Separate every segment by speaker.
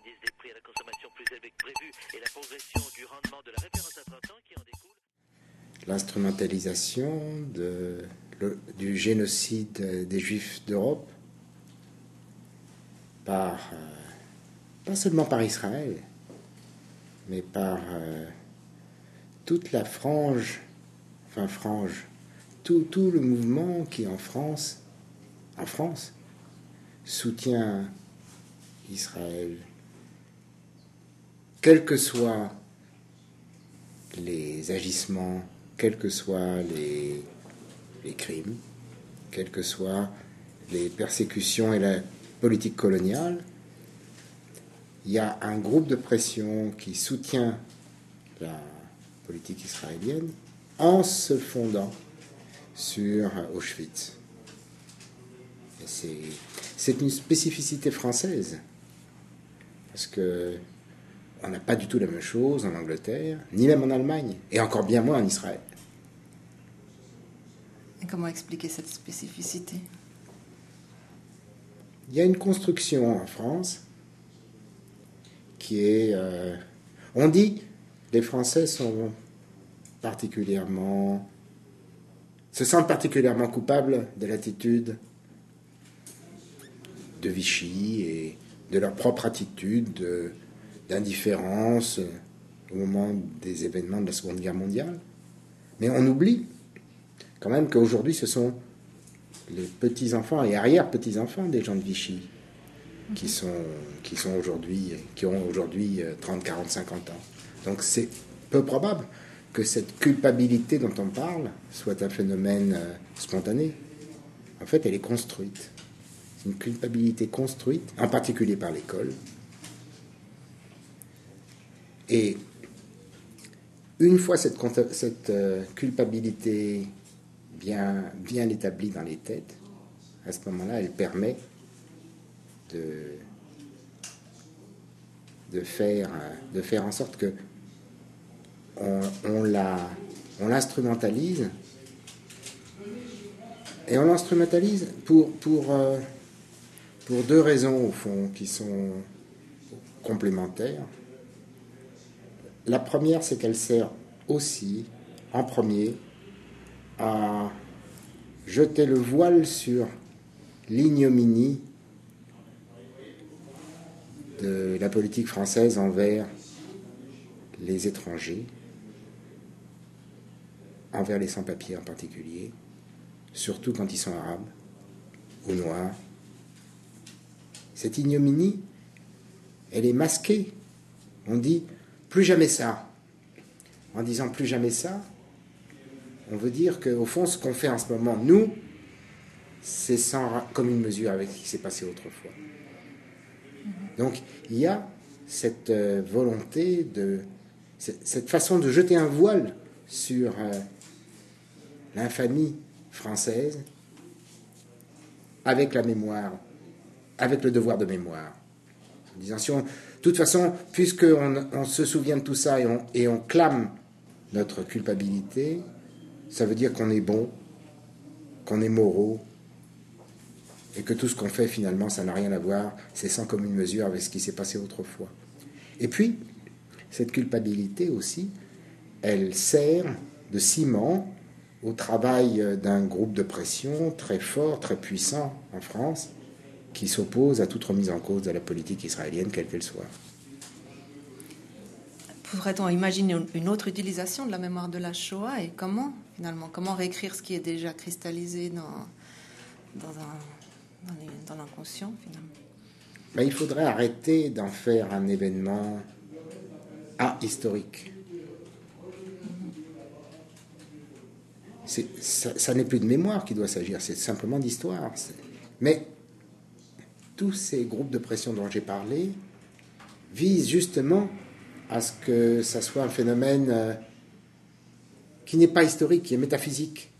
Speaker 1: l'indice des prix à la consommation plus élevé que prévu et la progression du rendement de la référence à 30 ans qui en découle.
Speaker 2: L'instrumentalisation du génocide des Juifs d'Europe par, euh, pas seulement par Israël, mais par euh, toute la frange, enfin frange, tout, tout le mouvement qui en France, en France, soutient Israël, quels que soient les agissements, quels que soient les, crimes, quelles que soient les persécutions et la politique coloniale, il y a un groupe de pression qui soutient la politique israélienne en se fondant sur Auschwitz. C'est une spécificité française, parce que on n'a pas du tout la même chose en Angleterre, ni même en Allemagne, et encore bien moins en Israël.
Speaker 3: Et comment expliquer cette spécificité?
Speaker 2: Il y a une construction en France qui est... euh, on dit les Français sont particulièrement... se sentent particulièrement coupables de l'attitude de Vichy et de leur propre attitude de- d'indifférence au moment des événements de la Seconde Guerre mondiale. Mais on oublie quand même qu'aujourd'hui ce sont les petits-enfants et arrière-petits-enfants des gens de Vichy qui sont, qui sont aujourd'hui, qui ont aujourd'hui euh, 30, 40, 50 ans. Donc c'est peu probable que cette culpabilité dont on parle soit un phénomène euh, spontané. En fait, elle est construite. C'est une culpabilité construite, en particulier par l'école. Et une fois cette, euh, culpabilité bien, établie dans les têtes, à ce moment-là, elle permet de, euh, faire en sorte que on, on l'instrumentalise et on l'instrumentalise pour, pour, euh, pour deux raisons au fond qui sont complémentaires. La première, c'est qu'elle sert aussi, en premier, à jeter le voile sur l'ignominie de la politique française envers les étrangers, envers les sans-papiers en particulier, surtout quand ils sont arabes ou noirs. Cette ignominie, elle est masquée. On dit plus jamais ça. En disant plus jamais ça, on veut dire qu'au fond, ce qu'on fait en ce moment, nous, c'est sans commune mesure avec ce qui s'est passé autrefois. Donc, il y a cette euh, volonté de. cette cette façon de jeter un voile sur euh, l'infamie française avec la mémoire, avec le devoir de mémoire. Disant, si on- de toute façon, puisqu'on on se souvient de tout ça et on, clame notre culpabilité, ça veut dire qu'on est bon, qu'on est moraux, et que tout ce qu'on fait finalement, ça n'a rien à voir, c'est sans commune mesure avec ce qui s'est passé autrefois. Et puis, cette culpabilité aussi, elle sert de ciment au travail d'un groupe de pression très fort, très puissant en France, qui s'oppose à toute remise en cause de la politique israélienne, quelle qu'elle soit.
Speaker 3: Pourrait-on imaginer une- autre utilisation de la mémoire de la Shoah et comment, finalement, comment réécrire ce qui est déjà cristallisé dans, dans, un- dans l'inconscient, finalement?
Speaker 2: Ben, il faudrait arrêter d'en faire un événement ahistorique. C'est- Ça, ça n'est plus de mémoire qui doit s'agir, c'est simplement d'histoire. Mais tous ces groupes de pression dont j'ai parlé visent justement à ce que ça soit un phénomène euh, qui n'est pas historique, qui est métaphysique,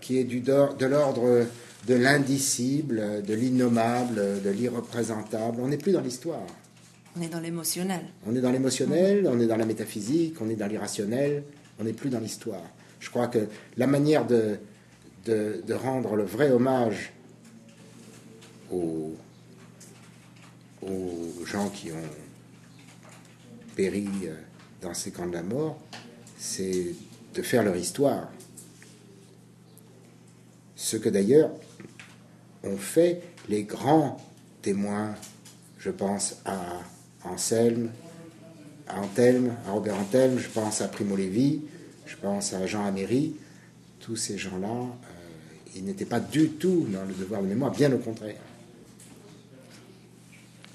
Speaker 2: qui est du de l'ordre de l'indicible, de l'innommable, de l'irreprésentable. On n'est plus dans l'histoire.
Speaker 3: On est dans l'émotionnel.
Speaker 2: On est dans l'émotionnel, on est dans la métaphysique, on est dans l'irrationnel, on n'est plus dans l'histoire. Je crois que la manière de, de, de rendre le vrai hommage aux, aux gens qui ont péri euh, dans ces camps de la mort, c'est de faire leur histoire. Ce que d'ailleurs ont fait les grands témoins, je pense à Anselme, à Antelme, à Robert Antelme, je pense à Primo Levi, je pense à Jean Améry, tous ces gens-là, euh, ils n'étaient pas du tout dans le devoir de mémoire, bien au contraire.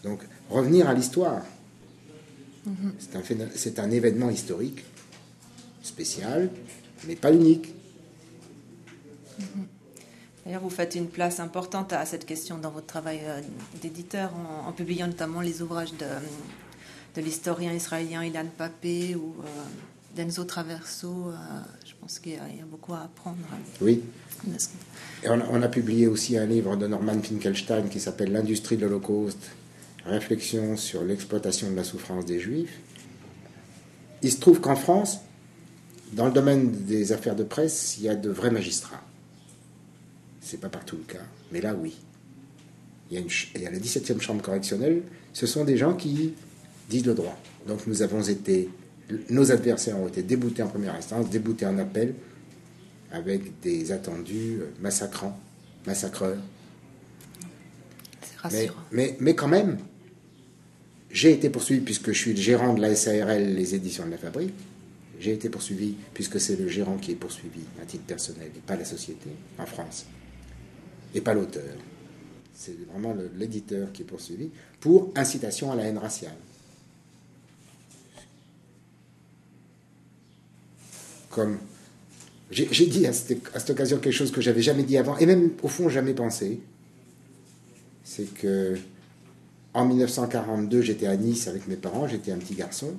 Speaker 2: Donc, revenir à l'histoire, c'est un, un événement historique spécial, mais pas unique.
Speaker 3: D'ailleurs, vous faites une place importante à cette question dans votre travail euh, d'éditeur, en, publiant notamment les ouvrages de, de l'historien israélien Ilan Papé ou euh, d'Enzo Traverso. Euh, je pense qu'il y, a beaucoup à apprendre.
Speaker 2: Oui. Et on, on, a publié aussi un livre de Norman Finkelstein qui s'appelle L'industrie de l'Holocauste, réflexion sur l'exploitation de la souffrance des Juifs. Il se trouve qu'en France, dans le domaine des affaires de presse, il y a de vrais magistrats. C'est pas partout le cas, mais là, oui. Il y a, une, il y a la 17e chambre correctionnelle, ce sont des gens qui disent le droit. Donc nous avons été, nos adversaires ont été déboutés en première instance, déboutés en appel, avec des attendus massacrants, massacreurs.
Speaker 3: Mais,
Speaker 2: mais, mais, quand même, j'ai été poursuivi, puisque je suis le gérant de la SARL, les éditions de la Fabrique, j'ai été poursuivi, puisque c'est le gérant qui est poursuivi à titre personnel, et pas la société, en France, et pas l'auteur. C'est vraiment l'éditeur qui est poursuivi pour incitation à la haine raciale. Comme j'ai dit à cette, à cette, occasion quelque chose que j'avais jamais dit avant, et même au fond jamais pensé, c'est que en 1942, j'étais à Nice avec mes parents, j'étais un petit garçon.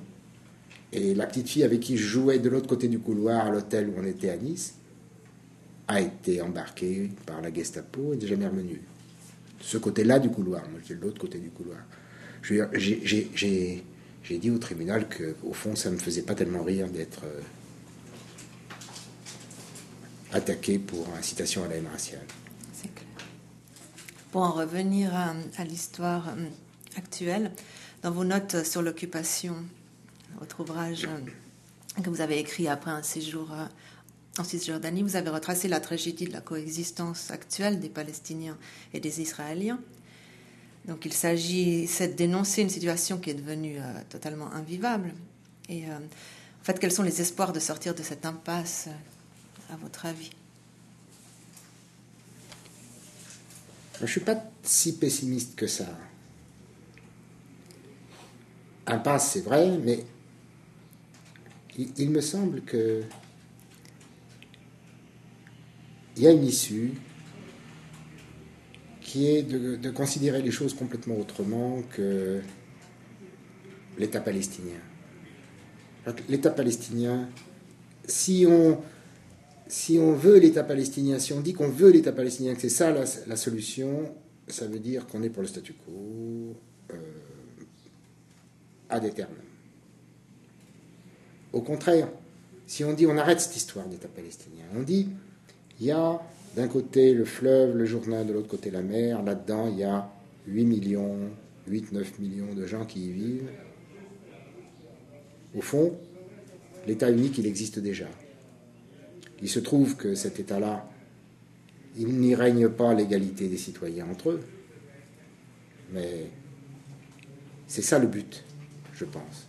Speaker 2: Et la petite fille avec qui je jouais de l'autre côté du couloir l'hôtel où on était à Nice a été embarquée par la Gestapo et n'est jamais revenue. Ce côté-là du couloir, moi j'étais de l'autre côté du couloir. J'ai dit au tribunal qu'au fond, ça ne me faisait pas tellement rire d'être euh, attaqué pour incitation à la haine raciale.
Speaker 3: Pour en revenir à, à l'histoire euh, actuelle. Dans vos notes sur l'occupation, votre ouvrage euh, que vous avez écrit après un séjour euh, en Cisjordanie, vous avez retracé la tragédie de la coexistence actuelle des Palestiniens et des Israéliens. Donc il s'agit de dénoncer une situation qui est devenue euh, totalement invivable. Et en fait, quels sont les espoirs de sortir de cette impasse, à votre avis?
Speaker 2: Je ne suis pas si pessimiste que ça impasse, c'est vrai, mais il, me semble que il y a une issue qui est de, considérer les choses complètement autrement que l'État palestinien. L'État palestinien, si on, si on veut l'État palestinien, si on dit qu'on veut l'État palestinien, que c'est ça la, solution, ça veut dire qu'on est pour le statu quo. Des termes. Au contraire, si on dit on arrête cette histoire d'État palestinien, on dit il y a d'un côté le fleuve, le journal, de l'autre côté la mer, là-dedans il y a 8 millions, 8-9 millions de gens qui y vivent. Au fond, l'État unique, il existe déjà. Il se trouve que cet État-là, il n'y règne pas l'égalité des citoyens entre eux. Mais c'est ça le but je pense.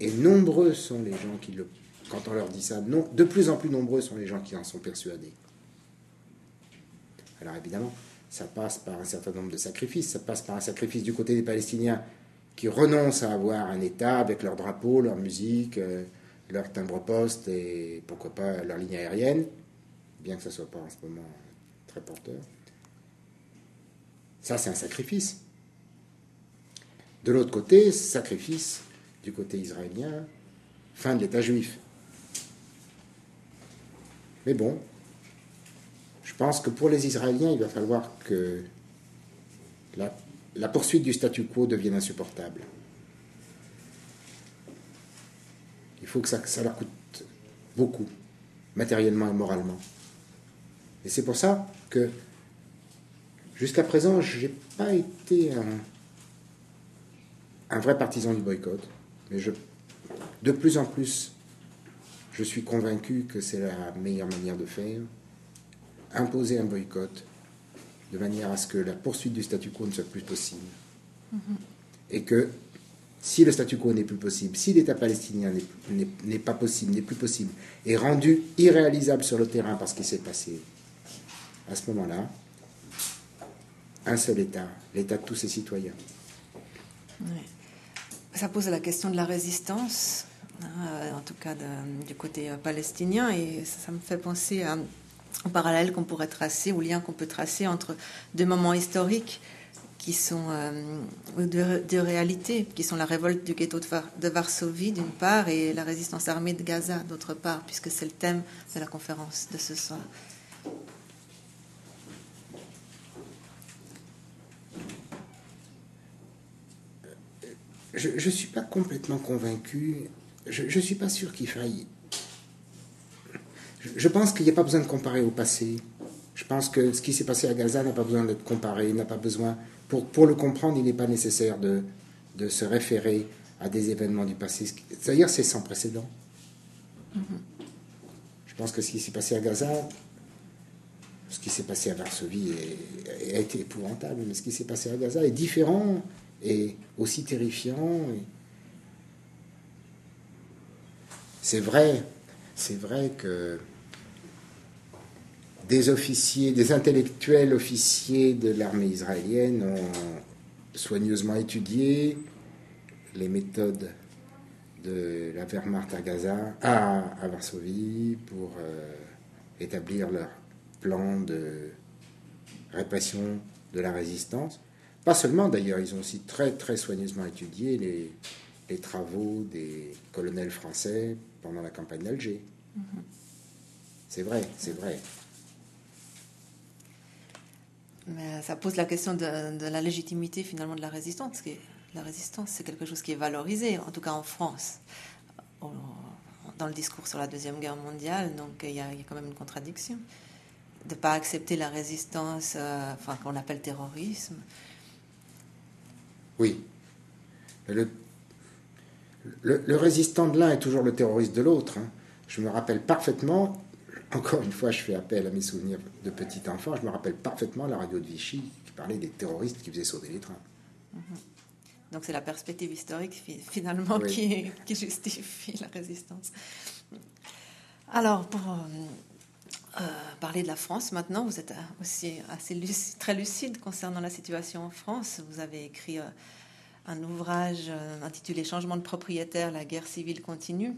Speaker 2: Et nombreux sont les gens qui le. Quand on leur dit ça, de plus en plus nombreux sont les gens qui en sont persuadés. Alors évidemment, ça passe par un certain nombre de sacrifices. Ça passe par un sacrifice du côté des Palestiniens qui renoncent à avoir un État avec leur drapeau, leur musique, euh, leur timbre-poste et pourquoi pas leur ligne aérienne, bien que ça ne soit pas en ce moment très porteur. Ça, c'est un sacrifice. De l'autre côté, sacrifice du côté israélien, fin de l'État juif. Mais bon, je pense que pour les Israéliens, il va falloir que la, poursuite du statu quo devienne insupportable. Il faut que ça, ça leur coûte beaucoup, matériellement et moralement. Et c'est pour ça que jusqu'à présent, je n'ai pas été un un vrai partisan du boycott. Mais je, de plus en plus, je suis convaincu que c'est la meilleure manière de faire. Imposer un boycott de manière à ce que la poursuite du statu quo ne soit plus possible. Et que si le statu quo n'est plus possible, si l'État palestinien n'est pas possible, n'est plus possible, est rendu irréalisable sur le terrain parce qu'il s'est passé, à ce moment-là, un seul État, l'État de tous ses citoyens.
Speaker 3: Ça pose la question de la résistance, hein, en tout cas du côté euh, palestinien, et ça, me fait penser au parallèle qu'on pourrait tracer, au lien qu'on peut tracer entre deux moments historiques qui sont euh, de, réalité, qui sont la révolte du ghetto de, Varsovie d'une part et la résistance armée de Gaza d'autre part, puisque c'est le thème de la conférence de ce soir.
Speaker 2: Je ne suis pas complètement convaincu. Je ne suis pas sûr qu'il faille. Je, pense qu'il n'y a pas besoin de comparer au passé. Je pense que ce qui s'est passé à Gaza n'a pas besoin d'être comparé, n'a pas besoin pour, pour le comprendre, il n'est pas nécessaire de, de, se référer à des événements du passé. D'ailleurs, c'est sans précédent. Je pense que ce qui s'est passé à Gaza, ce qui s'est passé à Varsovie a été épouvantable, mais ce qui s'est passé à Gaza est différent et aussi terrifiant. C'est vrai, c'est vrai que des officiers, des intellectuels officiers de l'armée israélienne ont soigneusement étudié les méthodes de la Wehrmacht à Gaza, à, Varsovie, pour euh, établir leur plan de répression de la résistance. Pas seulement d'ailleurs, ils ont aussi très très soigneusement étudié les, les travaux des colonels français pendant la campagne d'Alger. Mm-hmm. C'est vrai, c'est vrai.
Speaker 3: Mais ça pose la question de, la légitimité finalement de la résistance. Parce que la résistance, c'est quelque chose qui est valorisé, en tout cas en France, dans le discours sur la Deuxième Guerre mondiale. Donc il y a, quand même une contradiction de ne pas accepter la résistance, euh, enfin qu'on appelle terrorisme.
Speaker 2: Oui. Le, le, résistant de l'un est toujours le terroriste de l'autre. Hein. Je me rappelle parfaitement encore une fois, je fais appel à mes souvenirs de petit enfant. Je me rappelle parfaitement la radio de Vichy qui parlait des terroristes qui faisaient sauter les trains. Mhm.
Speaker 3: Donc c'est la perspective historique finalement qui, justifie la résistance. Alors pour euh, euh, parler de la France maintenant, vous êtes aussi assez très lucide concernant la situation en France. Vous avez écrit euh, un ouvrage intitulé Changement de propriétaire, la guerre civile continue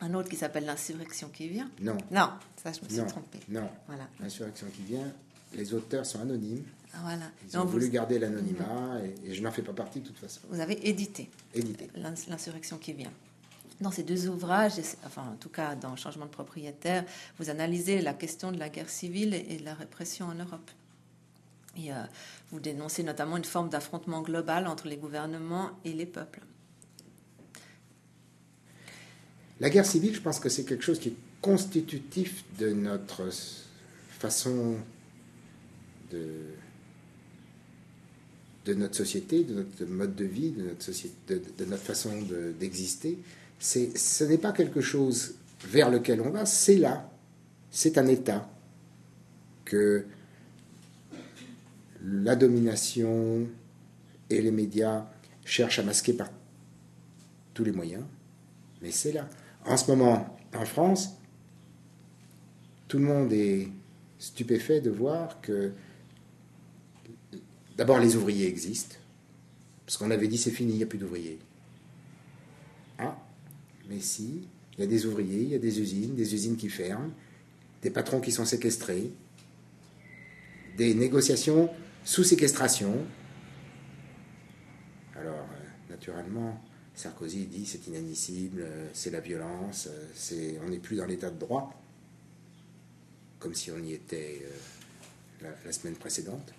Speaker 3: un autre qui s'appelle L'insurrection qui vient.
Speaker 2: Non.
Speaker 3: Non, ça je me suis trompée.
Speaker 2: Non. Voilà. L'insurrection qui vient, les auteurs sont anonymes.
Speaker 3: Ah, voilà.
Speaker 2: Ils ont voulu garder l'anonymat et, je n'en fais pas partie de toute façon.
Speaker 3: Vous avez édité.
Speaker 2: Édité.
Speaker 3: L'insurrection qui vient. Dans ces deux ouvrages, enfin en tout cas dans Changement de propriétaire, vous analysez la question de la guerre civile et de la répression en Europe. Et euh, vous dénoncez notamment une forme d'affrontement global entre les gouvernements et les peuples.
Speaker 2: La guerre civile, je pense que c'est quelque chose qui est constitutif de notre façon de, de notre société, de notre mode de vie, de notre, société, de, notre façon d'exister. Ce n'est pas quelque chose vers lequel on va, c'est là. C'est un état que la domination et les médias cherchent à masquer par tous les moyens, mais c'est là en ce moment, en France, tout le monde est stupéfait de voir que d'abord les ouvriers existent, parce qu'on avait dit c'est fini, il n'y a plus d'ouvriers. Ah, mais si, il y a des ouvriers, il y a des usines, des usines qui ferment, des patrons qui sont séquestrés, des négociations sous séquestration. Alors, euh, naturellement, Sarkozy dit c'est inadmissible, euh, c'est la violence, euh, c'est, on n'est plus dans l'état de droit, comme si on y était euh, la, semaine précédente.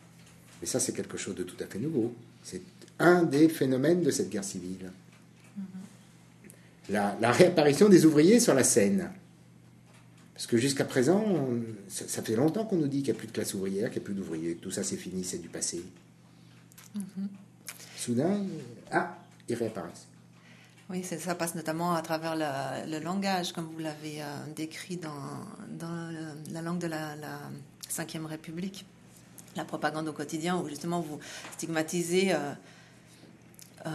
Speaker 2: Mais ça, c'est quelque chose de tout à fait nouveau. C'est un des phénomènes de cette guerre civile. La, réapparition des ouvriers sur la scène. Parce que jusqu'à présent, ça, fait longtemps qu'on nous dit qu'il n'y a plus de classe ouvrière, qu'il n'y a plus d'ouvriers, tout ça c'est fini, c'est du passé. Mm-hmm. Soudain, ah, ils réapparaissent.
Speaker 3: Oui, ça passe notamment à travers le langage, comme vous l'avez euh, décrit dans, dans la langue de la, la Ve République, la propagande au quotidien, où justement vous stigmatisez euh, euh,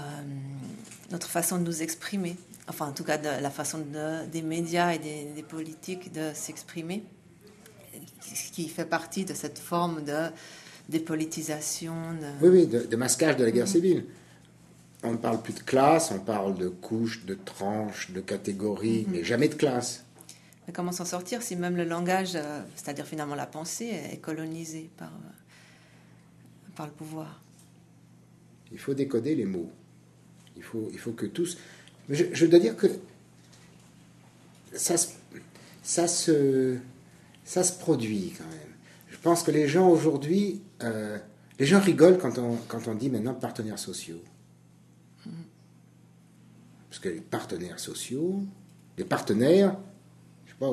Speaker 3: notre façon de nous exprimer, enfin en tout cas de la façon des médias et des, politiques de s'exprimer, qui fait partie de cette forme de dépolitisation.
Speaker 2: Oui, oui, de, masquage de la guerre civile on ne parle plus de classe, on parle de couches, de tranches, de catégories, mhm. mais jamais de classe.
Speaker 3: Mais comment s'en sortir si même le langage, euh, c'est-à-dire finalement la pensée, est colonisé par, euh, par le pouvoir?
Speaker 2: Il faut décoder les mots. Il faut, il faut que tous... Je, je dois dire que ça, se, produit quand même. Je pense que les gens aujourd'hui, euh, les gens rigolent quand on, quand on dit maintenant partenaires sociaux. Parce que les partenaires sociaux, les partenaires, je sais pas,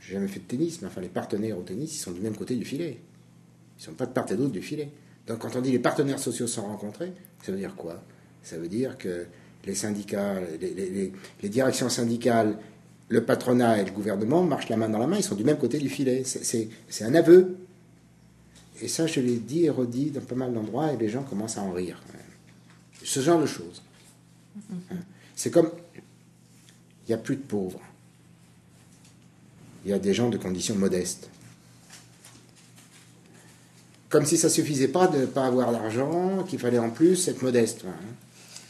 Speaker 2: j'ai jamais fait de tennis, mais enfin les partenaires au tennis, ils sont du même côté du filet. Ils sont pas de part et d'autre du filet. Donc quand on dit les partenaires sociaux sont rencontrés, ça veut dire quoi? Ça veut dire que les syndicats, les, directions syndicales, le patronat et le gouvernement marchent la main dans la main, ils sont du même côté du filet. C'est un aveu. Et ça, je l'ai dit et redit dans pas mal d'endroits, et les gens commencent à en rire. Ce genre de choses. C'est comme, il n'y a plus de pauvres. Il y a des gens de conditions modestes. Comme si ça ne suffisait pas de ne pas avoir d'argent, qu'il fallait en plus être modeste, hein.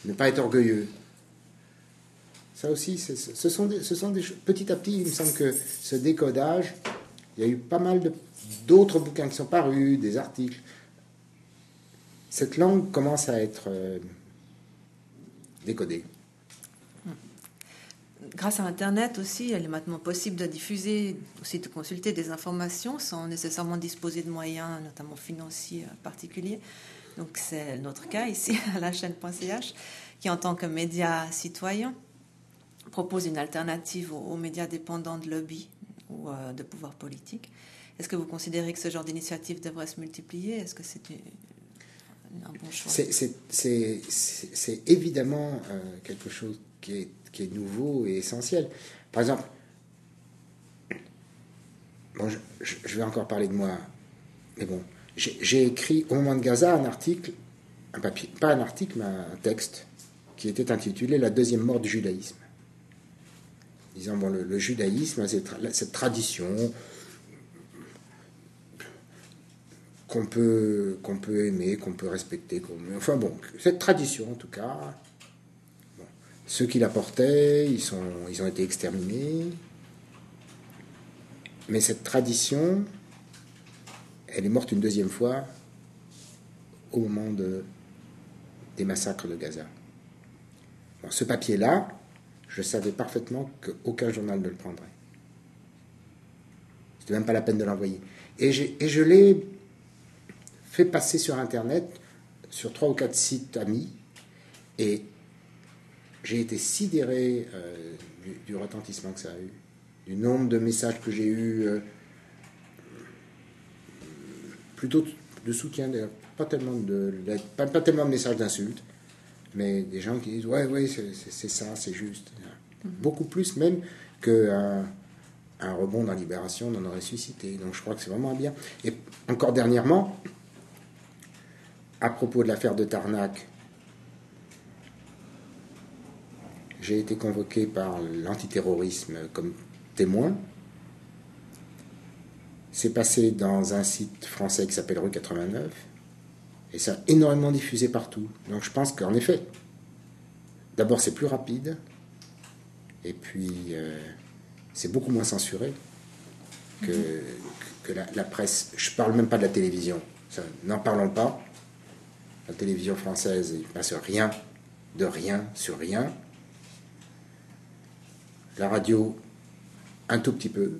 Speaker 2: Ne pas être orgueilleux. Ça aussi, ce sont, des, ce sont des Petit à petit, il me semble que ce décodage, il y a eu pas mal d'autres bouquins qui sont parus, des articles. Cette langue commence à être euh, décodée
Speaker 3: grâce à Internet aussi, il est maintenant possible de diffuser, aussi de consulter des informations sans nécessairement disposer de moyens, notamment financiers euh, particuliers. Donc c'est notre cas ici à la chaîne.ch, qui en tant que média citoyen propose une alternative aux, médias dépendants de lobby ou euh, de pouvoir politique. Est-ce que vous considérez que ce genre d'initiative devrait se multiplier? Est-ce que c'est un bon choix?
Speaker 2: C'est évidemment euh, quelque chose qui est qui est nouveau et essentiel. Par exemple, bon, je, vais encore parler de moi, mais bon, j'ai écrit au moment de Gaza un article, un papier, pas un article, mais un texte qui était intitulé La deuxième mort du judaïsme. Disant, bon, le, judaïsme, cette tradition qu'on peut, peut aimer, qu'on peut respecter, enfin bon, cette tradition en tout cas, ceux qui la portaient, ils, sont, ils ont été exterminés. Mais cette tradition, elle est morte une deuxième fois au moment de, des massacres de Gaza. ce papier-là, je savais parfaitement qu'aucun journal ne le prendrait. C'était même pas la peine de l'envoyer. Et, je l'ai fait passer sur Internet, sur trois ou quatre sites amis, et j'ai été sidéré euh, du, retentissement que ça a eu, du nombre de messages que j'ai eu, euh, plutôt de soutien, pas tellement de, pas, tellement de messages d'insultes, mais des gens qui disent ouais, ouais, c'est ça, c'est juste. Mhm. Beaucoup plus même qu'un un rebond dans Libération n'en aurait suscité. Donc je crois que c'est vraiment bien. Et encore dernièrement, à propos de l'affaire de Tarnac, j'ai été convoqué par l'antiterrorisme comme témoin. C'est passé dans un site français qui s'appelle Rue 89 et ça a énormément diffusé partout. Donc je pense qu'en effet, d'abord c'est plus rapide et puis euh, c'est beaucoup moins censuré que, que la, presse. Je parle même pas de la télévision. N'en parlons pas. La télévision française, il ne passe rien de rien sur rien la radio un tout petit peu,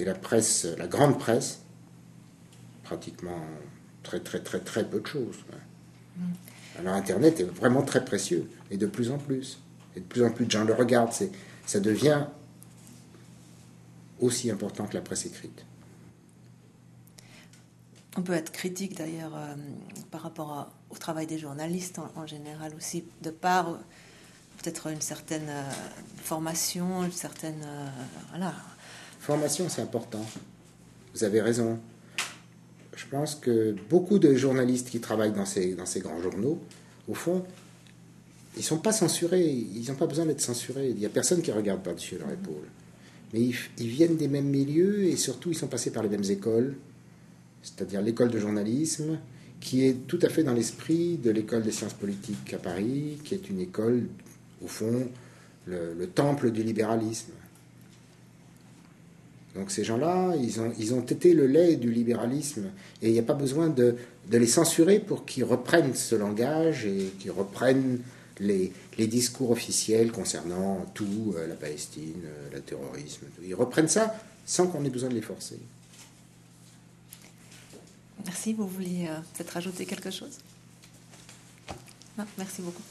Speaker 2: et la presse, la grande presse, pratiquement très très très très peu de choses. Mm. Alors Internet est vraiment très précieux, et de plus en plus. Et de plus en plus de gens le regardent. C'est, ça devient aussi important que la presse écrite.
Speaker 3: On peut être critique d'ailleurs euh, par rapport au travail des journalistes en, général aussi, de part peut-être une certaine euh, formation, une certaine euh, voilà.
Speaker 2: Formation, c'est important. Vous avez raison. Je pense que beaucoup de journalistes qui travaillent dans ces, grands journaux, au fond, ils sont pas censurés. Ils n'ont pas besoin d'être censurés. Il n'y a personne qui regarde par-dessus leur épaule. Mais ils, viennent des mêmes milieux et surtout, ils sont passés par les mêmes écoles, c'est-à-dire l'école de journalisme, qui est tout à fait dans l'esprit de l'école des sciences politiques à Paris, qui est une école, au fond, le temple du libéralisme. Donc ces gens-là, ils ont, ils ont été le lait du libéralisme. Et il n'y a pas besoin de, les censurer pour qu'ils reprennent ce langage et qu'ils reprennent les, discours officiels concernant tout, euh, la Palestine, euh, le terrorisme. Ils reprennent ça sans qu'on ait besoin de les forcer.
Speaker 3: Merci. Vous vouliez euh, peut-être ajouter quelque chose? Non, merci beaucoup.